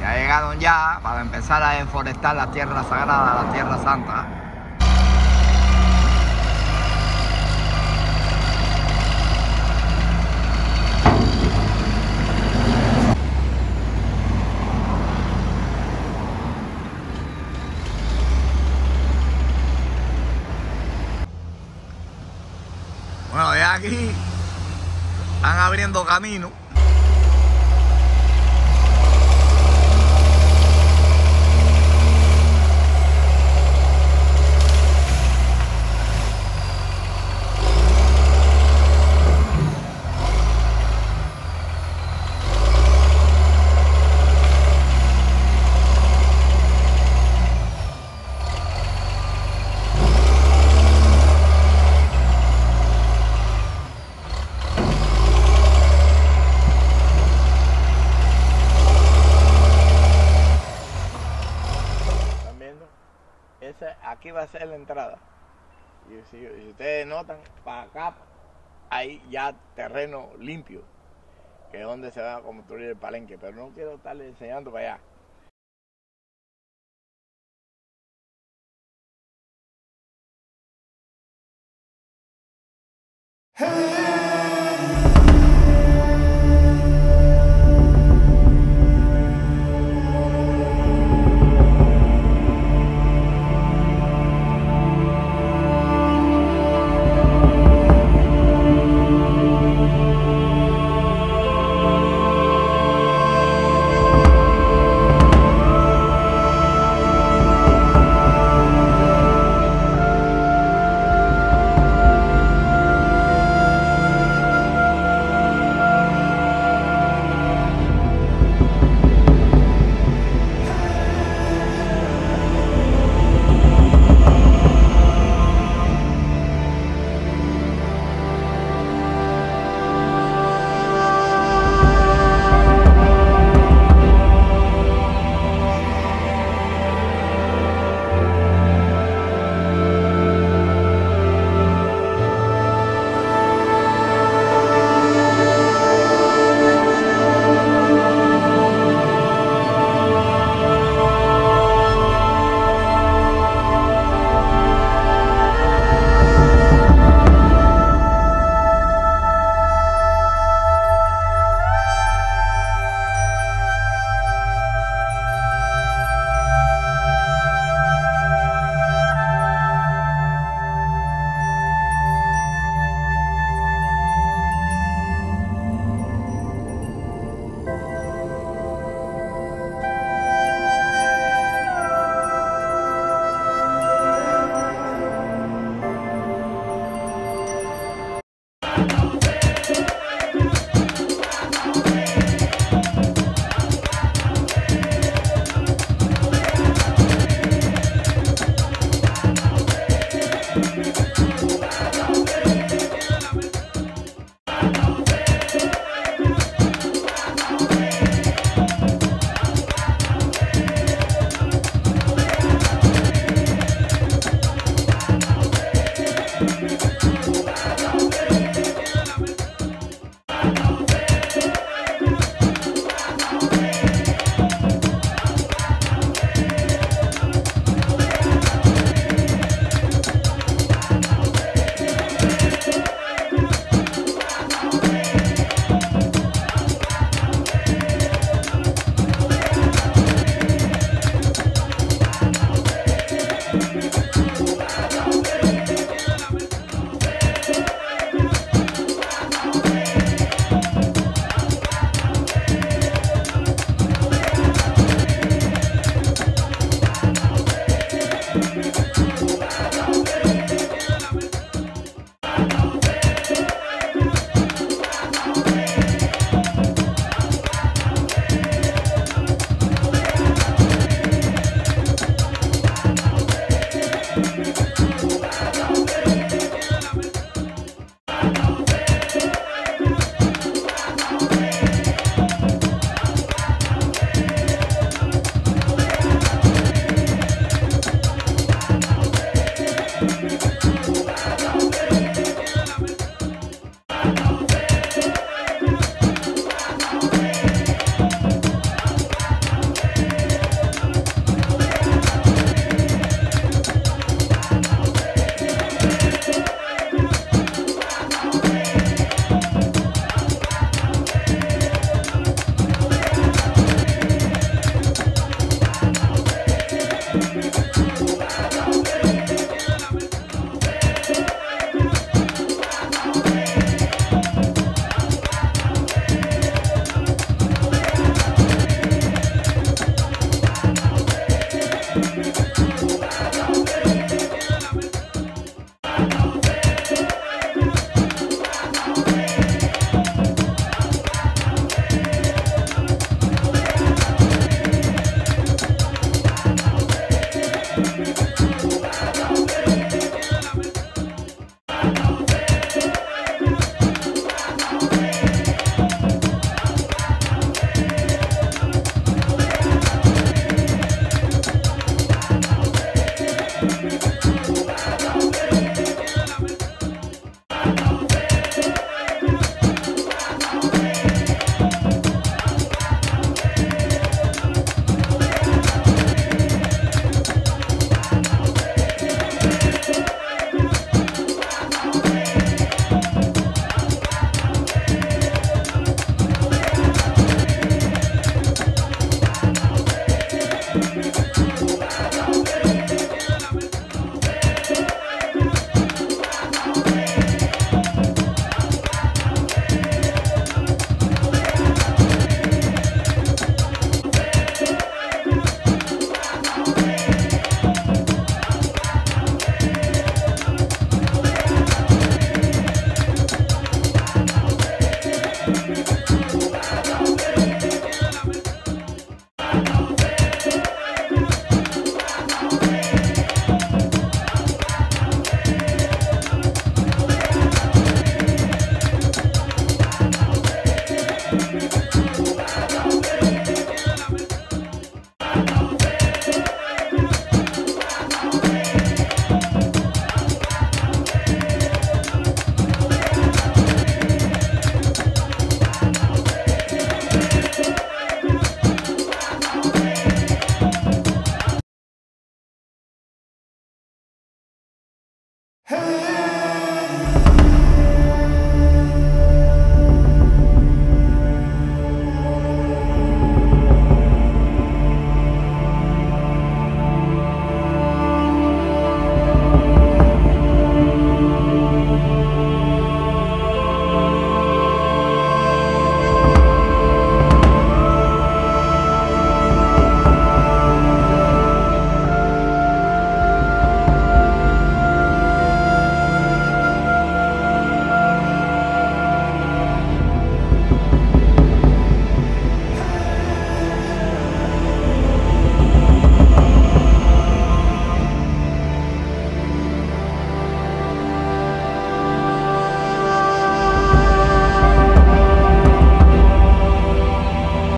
ya llegaron ya para empezar a deforestar la tierra sagrada, la tierra santa. Bueno, ya aquí están abriendo camino. esa, aquí va a ser la entrada. Y si, si ustedes notan, para acá hay ya terreno limpio, que es donde se va a construir el palenque, pero no quiero estarle enseñando para allá. Hey!